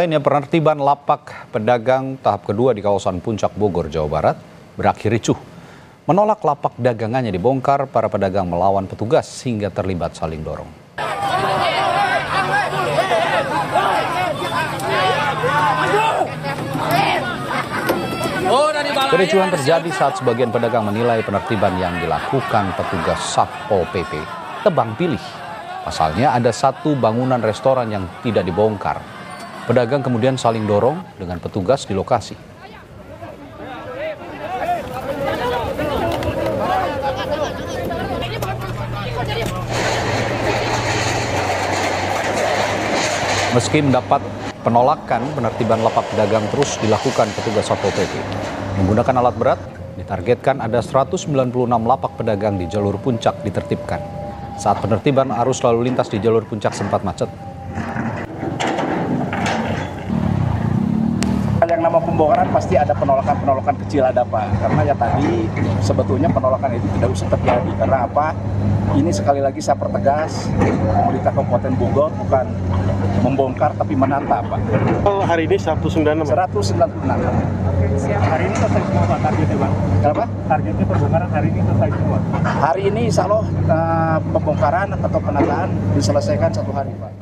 Lainnya penertiban lapak pedagang tahap kedua di kawasan Puncak Bogor, Jawa Barat berakhir ricuh. Menolak lapak dagangannya dibongkar, para pedagang melawan petugas hingga terlibat saling dorong. Kericuhan terjadi saat sebagian pedagang menilai penertiban yang dilakukan petugas Satpol PP tebang pilih. Pasalnya ada satu bangunan restoran yang tidak dibongkar. Pedagang kemudian saling dorong dengan petugas di lokasi. Meski mendapat penolakan, penertiban lapak pedagang terus dilakukan petugas Satpol PP. Menggunakan alat berat, ditargetkan ada 196 lapak pedagang di jalur puncak ditertibkan. Saat penertiban arus lalu lintas di jalur puncak sempat macet. Yang nama pembongkaran pasti ada penolakan-penolakan kecil ada Pak. Karena ya tadi sebetulnya penolakan itu tidak usah terjadi. Karena apa? Ini sekali lagi saya pertegas, pemerintah Kabupaten Bogor bukan membongkar tapi menata Pak. Oh, hari ini 196. 196. Siap hari ini selesai semua Pak targetnya Pak. Kenapa? Targetnya pembongkaran hari ini selesai semua. Hari ini insya Allah uh, pembongkaran atau penataan diselesaikan satu hari Pak.